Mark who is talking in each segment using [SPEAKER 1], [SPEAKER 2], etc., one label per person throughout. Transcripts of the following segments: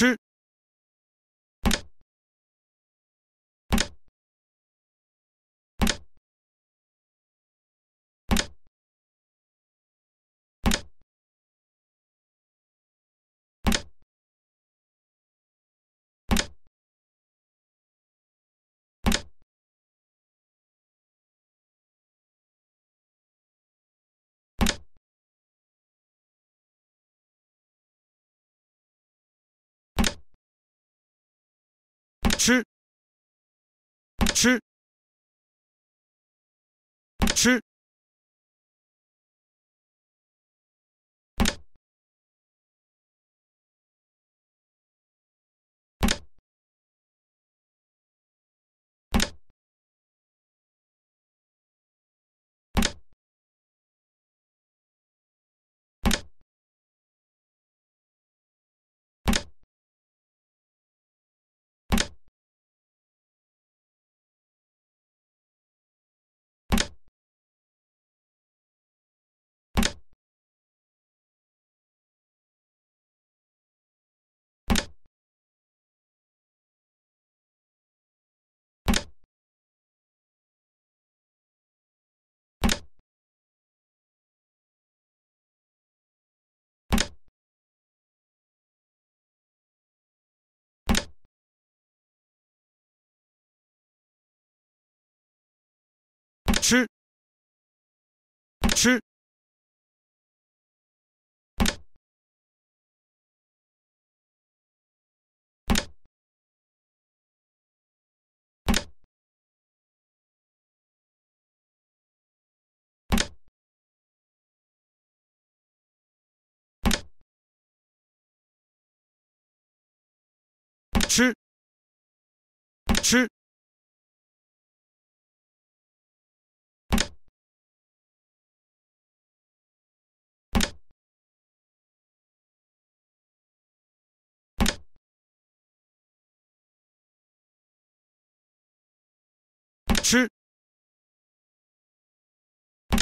[SPEAKER 1] 吃吃。吃。吃。吃。吃。吃。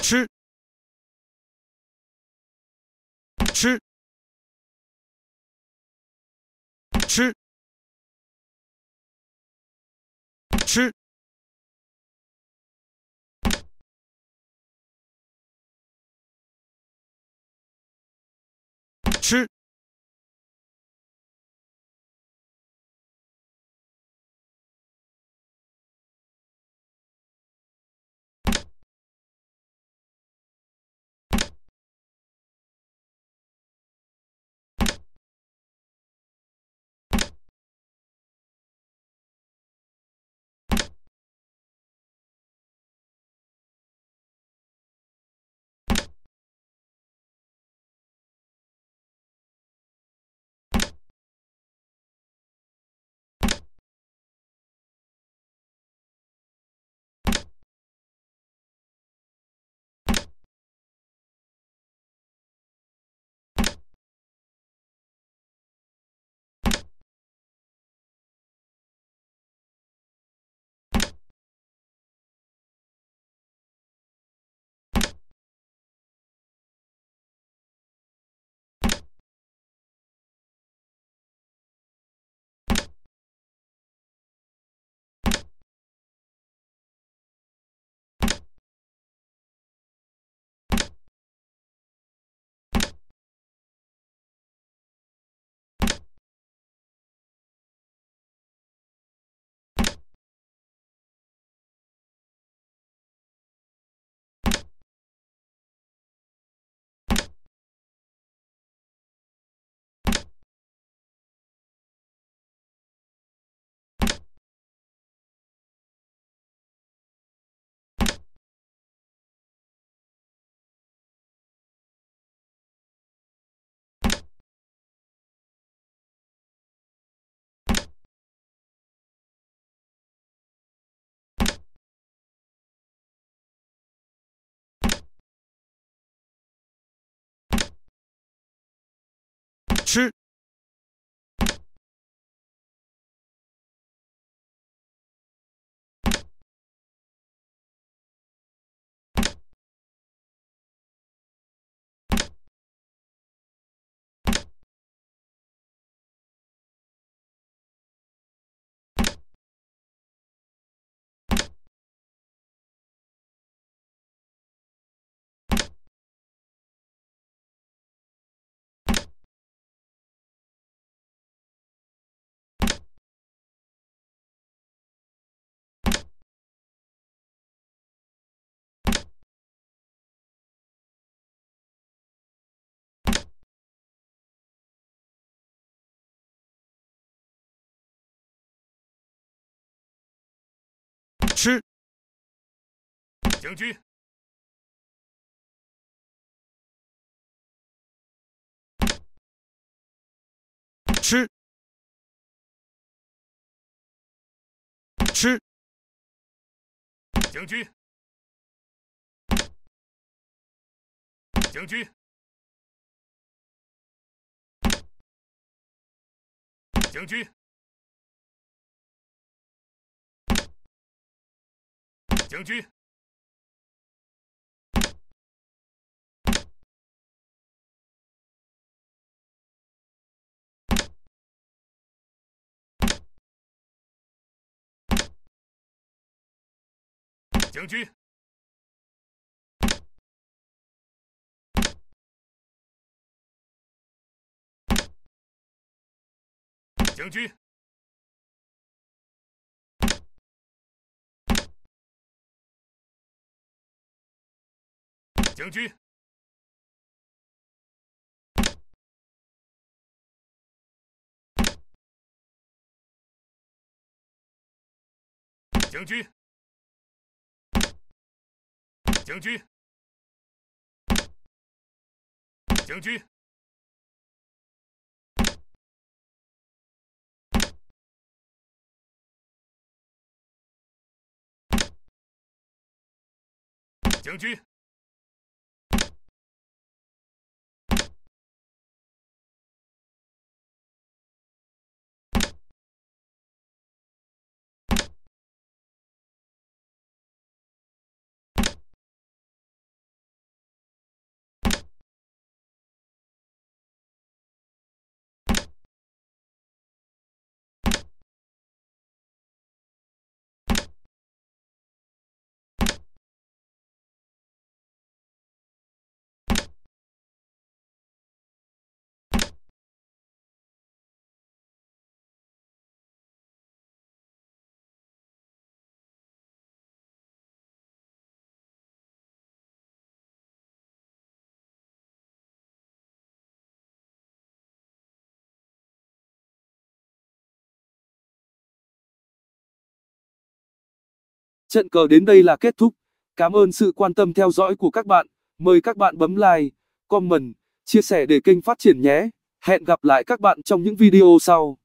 [SPEAKER 1] 吃。吃。吃，
[SPEAKER 2] 将军，
[SPEAKER 1] 吃，吃，
[SPEAKER 2] 将军，将军，将军，将军，将军，将军，将军，将军，将军，将军，将军。
[SPEAKER 3] ，Trận cờ đến đây là kết thúc. Cảm ơn sự quan tâm theo dõi của các bạn. Mời các bạn bấm like, comment, chia sẻ để kênh phát triển nhé. Hẹn gặp lại các bạn trong những video sau.